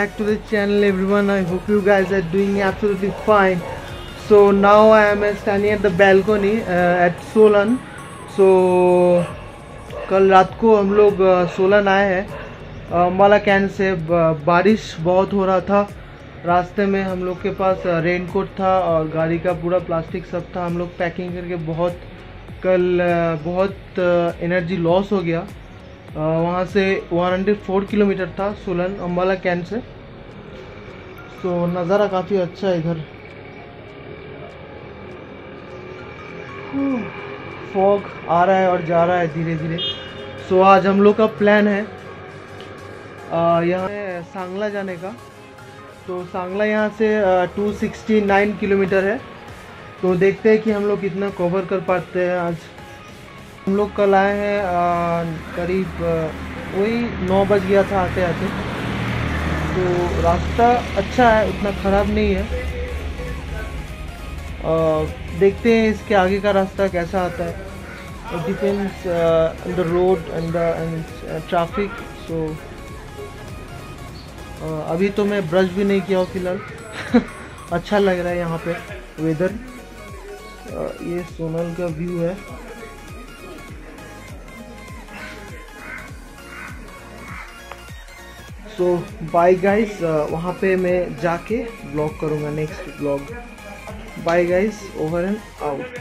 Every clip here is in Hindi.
uh, back to the channel everyone i hope you guys are doing absolutely fine so now i am standing at the balcony uh, at solan so कल रात को हम लोग सोलन आए हैं अम्बाला कैन से बारिश बहुत हो रहा था रास्ते में हम लोग के पास रेन कोट था और गाड़ी का पूरा प्लास्टिक सब था हम लोग पैकिंग करके बहुत कल बहुत एनर्जी लॉस हो गया वहाँ से 104 किलोमीटर था सोलन अम्बाला कैंट से। तो नज़ारा काफ़ी अच्छा है इधर। फॉग आ रहा है और जा रहा है धीरे धीरे सो so, आज हम लोग का प्लान है यहाँ सांगला जाने का। तो सांगला यहाँ से सिक्सटी नाइन किलोमीटर है। तो देखते हैं कि हम लोग कितना कवर कर पाते हैं आज। हम लोग कल आए हैं करीब वही नौ बज गया था आते आते। तो रास्ता अच्छा है उतना ख़राब नहीं है। आ, देखते हैं इसके आगे का रास्ता कैसा आता है। It depends the road and the traffic so अभी तो मैं ब्रश भी नहीं किया हूँ फ़िलहाल। अच्छा लग रहा है यहाँ पे वेदर ये सोनल का व्यू है। सो बाय गाइस वहाँ पे मैं जाके ब्लॉग करूँगा next blog bye guys over and out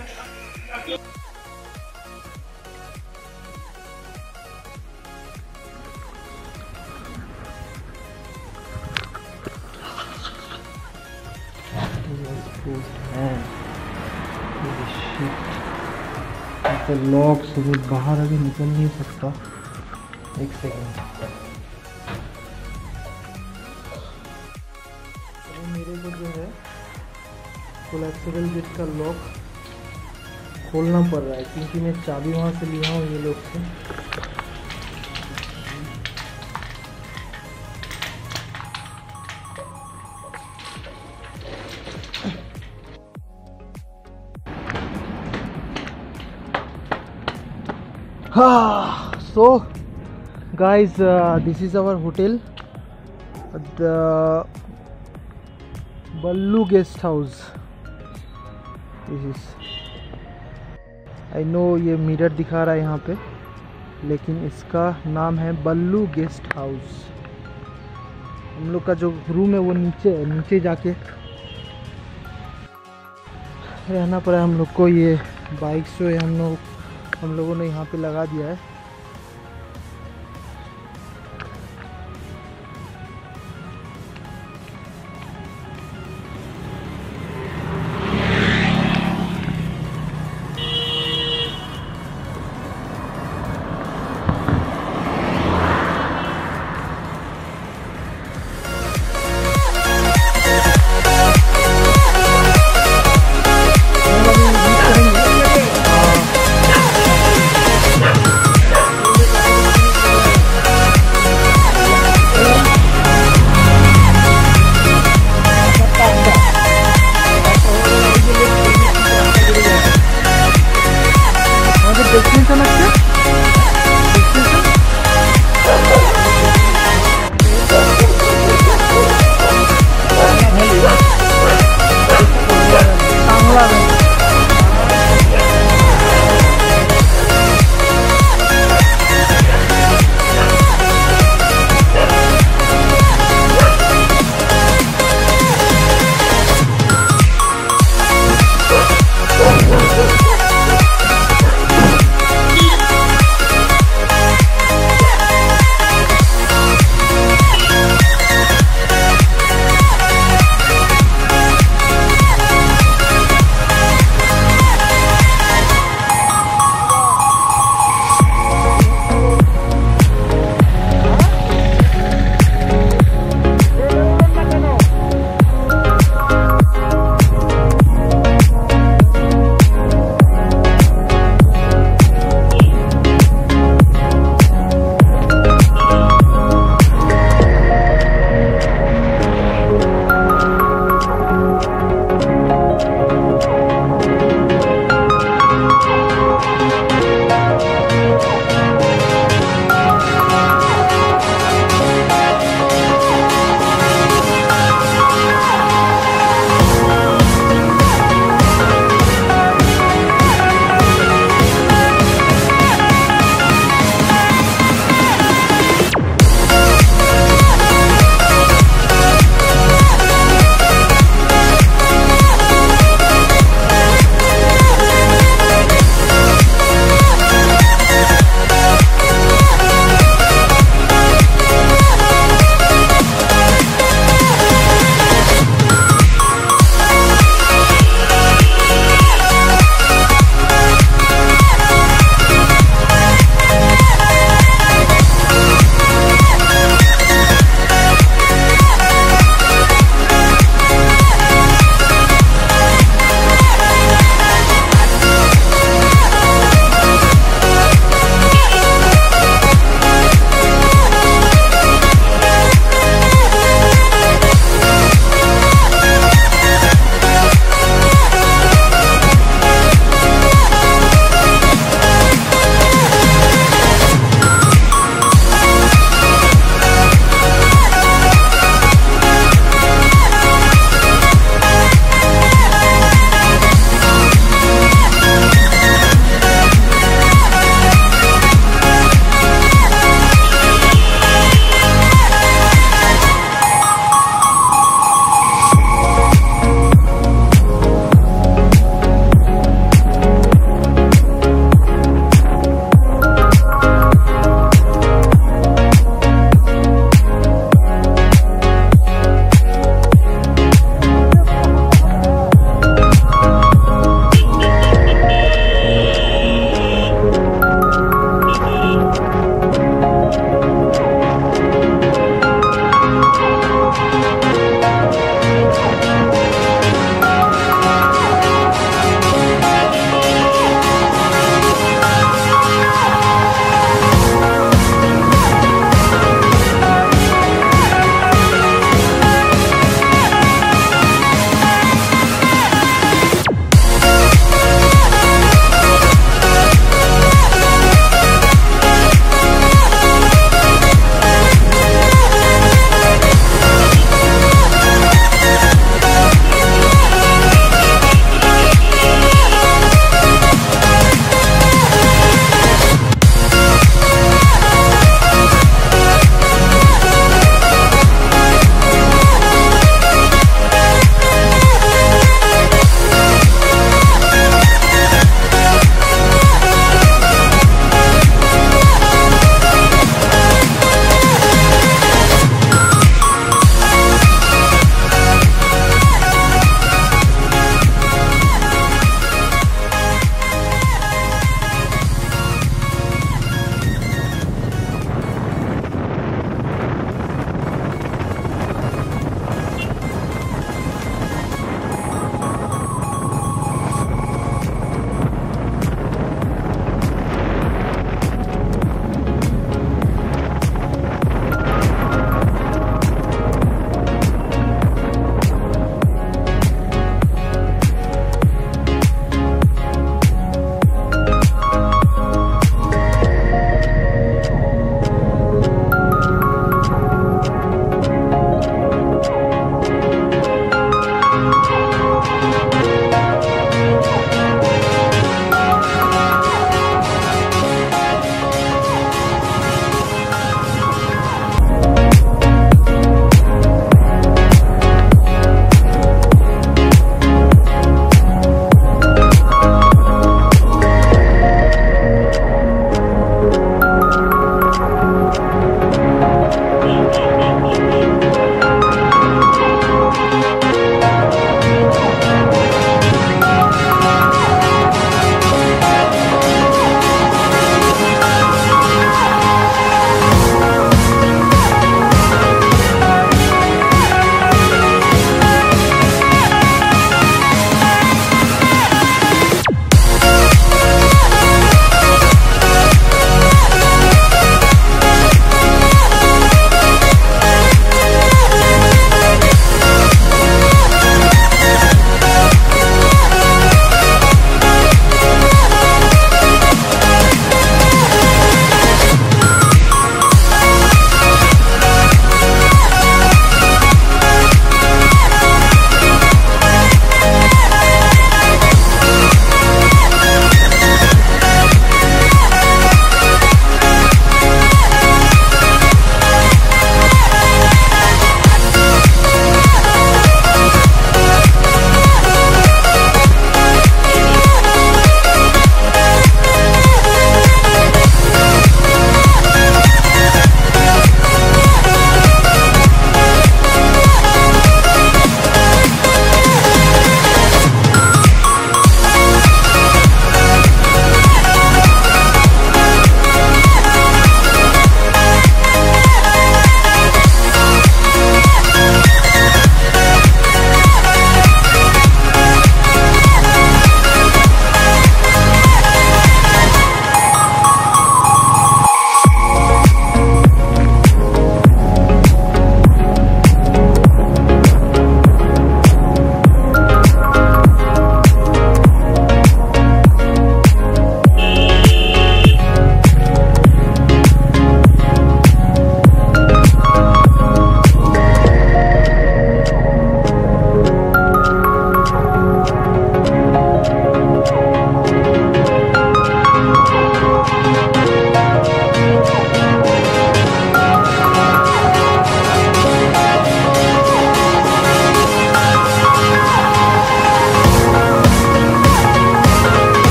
lock से बाहर अभी निकल नहीं सकता. एक सेकेंड को जो है कोलेक्सबल गेट का लॉक खोलना पड़ रहा है। क्योंकि मैं चाबी वहाँ से लिया हूँ ये लोग से। हाँ so guys uh, this is our Ballu guest house. I know ये मिरर दिखा रहा है यहाँ पे, लेकिन इसका नाम है बल्लू गेस्ट हाउस। हम लोग का जो रूम है वो नीचे है नीचे जाके रहना पड़ा हम लोग को। ये बाइक जो है हम लोग हम लोगों ने यहाँ पे लगा दिया है।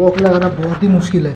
वॉक लगाना बहुत ही मुश्किल है।